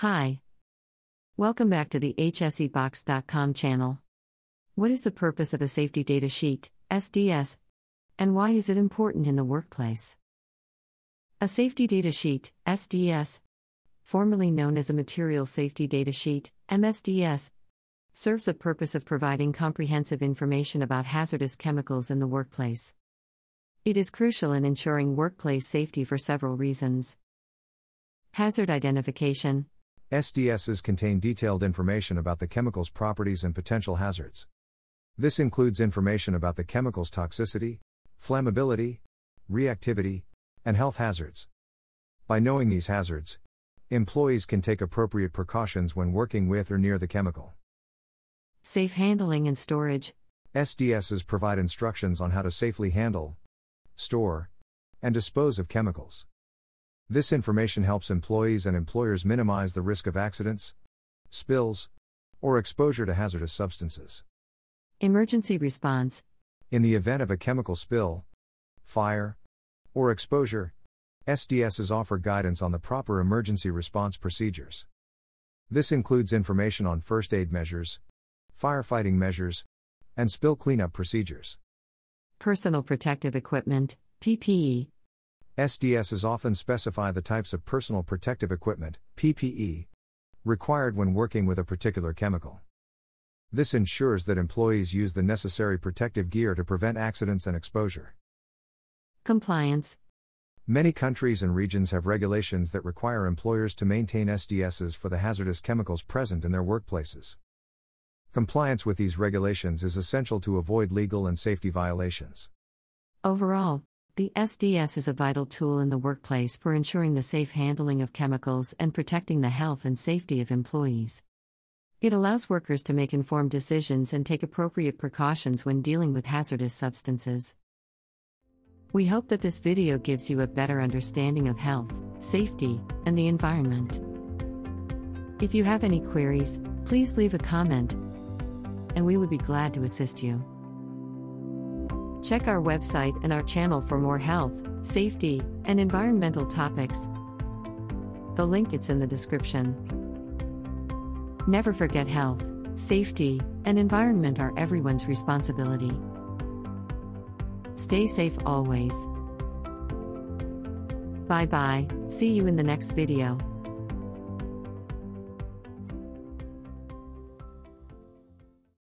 Hi. Welcome back to the HSEBox.com channel. What is the purpose of a safety data sheet, SDS, and why is it important in the workplace? A safety data sheet, SDS, formerly known as a material safety data sheet, MSDS, serves the purpose of providing comprehensive information about hazardous chemicals in the workplace. It is crucial in ensuring workplace safety for several reasons. Hazard identification, SDSs contain detailed information about the chemical's properties and potential hazards. This includes information about the chemical's toxicity, flammability, reactivity, and health hazards. By knowing these hazards, employees can take appropriate precautions when working with or near the chemical. safe handling and storage, SDSs provide instructions on how to safely handle, store, and dispose of chemicals. This information helps employees and employers minimize the risk of accidents, spills, or exposure to hazardous substances. emergency response, In the event of a chemical spill, fire, or exposure, SDSs offer guidance on the proper emergency response procedures. This includes information on first aid measures, firefighting measures, and spill cleanup procedures. personal protective equipment, PPE, SDSs often specify the types of personal protective equipment, PPE, required when working with a particular chemical. This ensures that employees use the necessary protective gear to prevent accidents and exposure. compliance, Many countries and regions have regulations that require employers to maintain SDSs for the hazardous chemicals present in their workplaces. Compliance with these regulations is essential to avoid legal and safety violations. Overall, the SDS is a vital tool in the workplace for ensuring the safe handling of chemicals and protecting the health and safety of employees. It allows workers to make informed decisions and take appropriate precautions when dealing with hazardous substances. We hope that this video gives you a better understanding of health, safety, and the environment. If you have any queries, please leave a comment, and we would be glad to assist you. Check our website and our channel for more health, safety, and environmental topics. The link is in the description. Never forget health, safety, and environment are everyone's responsibility. Stay safe always. Bye bye, see you in the next video.